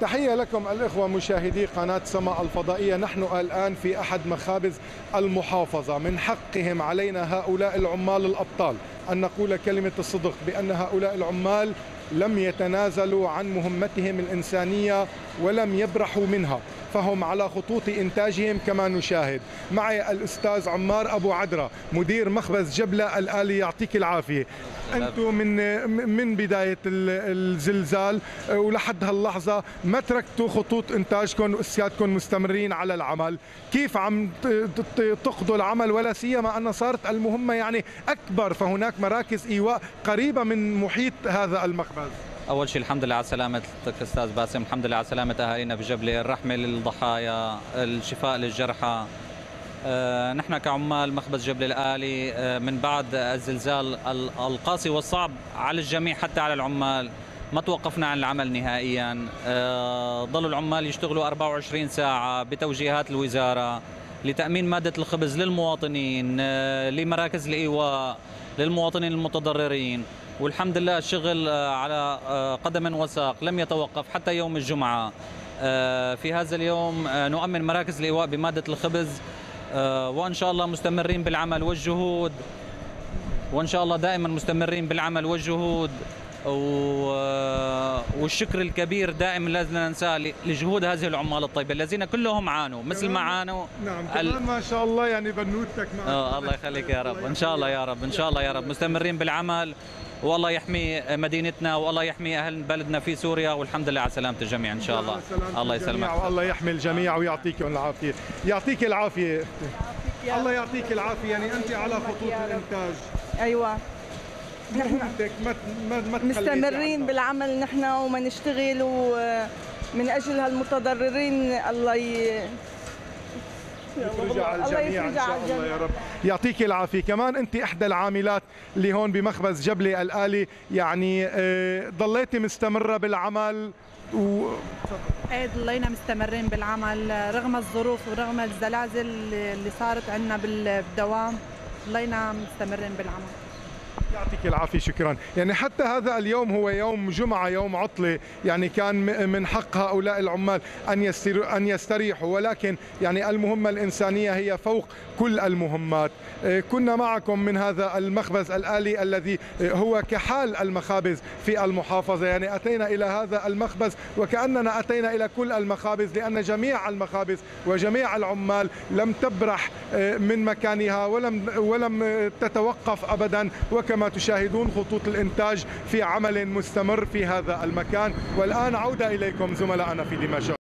تحية لكم الإخوة مشاهدي قناة سماء الفضائية. نحن الآن في أحد مخابز المحافظة. من حقهم علينا هؤلاء العمال الأبطال أن نقول كلمة الصدق بأن هؤلاء العمال لم يتنازلوا عن مهمتهم الإنسانية ولم يبرحوا منها. فهم على خطوط إنتاجهم كما نشاهد. معي الأستاذ عمار أبو عدرة مدير مخبز جبلة الآلي يعطيك العافية. أنتم من من بداية الزلزال ولحد هاللحظة ما تركتوا خطوط إنتاجكم وإسيادكم مستمرين على العمل؟ كيف عم تقضوا العمل؟ ولا سيما أن صارت المهمة يعني أكبر فهناك مراكز إيواء قريبة من محيط هذا المخبز. أول شيء الحمد لله على سلامتك أستاذ باسم. الحمد لله على سلامة أهالينا بجبله الرحمة للضحايا الشفاء للجرحى. آه، نحن كعمال مخبز جبل الآلي آه، من بعد الزلزال القاسي والصعب على الجميع حتى على العمال. ما توقفنا عن العمل نهائيا. آه، ظلوا العمال يشتغلوا 24 ساعة بتوجيهات الوزارة. لتأمين مادة الخبز للمواطنين لمراكز الإيواء للمواطنين المتضررين. والحمد لله الشغل على قدم وساق لم يتوقف حتى يوم الجمعة. في هذا اليوم نؤمن مراكز الإيواء بمادة الخبز آه، وإن شاء الله مستمرين بالعمل والجهود. وإن شاء الله دائما مستمرين بالعمل والجهود. آه، والشكر الكبير دائما لازم ننساه لجهود هذه العمال الطيبة الذين كلهم عانوا مثل ما عانوا نعم كمان ما شاء الله يعني بنوتك مع آه الله يخليك يا رب. إن شاء الله يا رب إن شاء الله يا رب. مستمرين بالعمل والله يحمي مدينتنا والله يحمي أهل بلدنا في سوريا والحمد لله على سلامة الجميع إن شاء الله. الله يسلمك. والله يحمي الجميع ويعطيكم العافية. يعطيك العافية. الله يعطيك العافية. يعني أنت على خطوط الإنتاج. أيوه. نحن ما ما مستمرين بالعمل نحن وما نشتغل ومن أجل هالمتضررين الله ي... يفرج الجميع إن شاء الله يا رب. يعطيك العافية. كمان أنت إحدى العاملات اللي هون بمخبز جبلي الآلي. يعني آه، ضليتي مستمرة بالعمل و إيه ضلينا مستمرين بالعمل. رغم الظروف ورغم الزلازل اللي صارت عندنا بالدوام ضلينا مستمرين بالعمل. يعطيك العافية شكرا. يعني حتى هذا اليوم هو يوم جمعة يوم عطلة يعني كان من حق هؤلاء العمال أن, أن يستريحوا. ولكن يعني المهمة الإنسانية هي فوق كل المهمات. آه، كنا معكم من هذا المخبز الآلي الذي آه، هو كحال المخابز في المحافظة. يعني أتينا إلى هذا المخبز وكأننا أتينا إلى كل المخابز لأن جميع المخابز وجميع العمال لم تبرح آه، من مكانها ولم ولم تتوقف أبدا. وكما تشاهدون خطوط الإنتاج في عمل مستمر في هذا المكان. والآن عودة إليكم زملائنا في دمشق.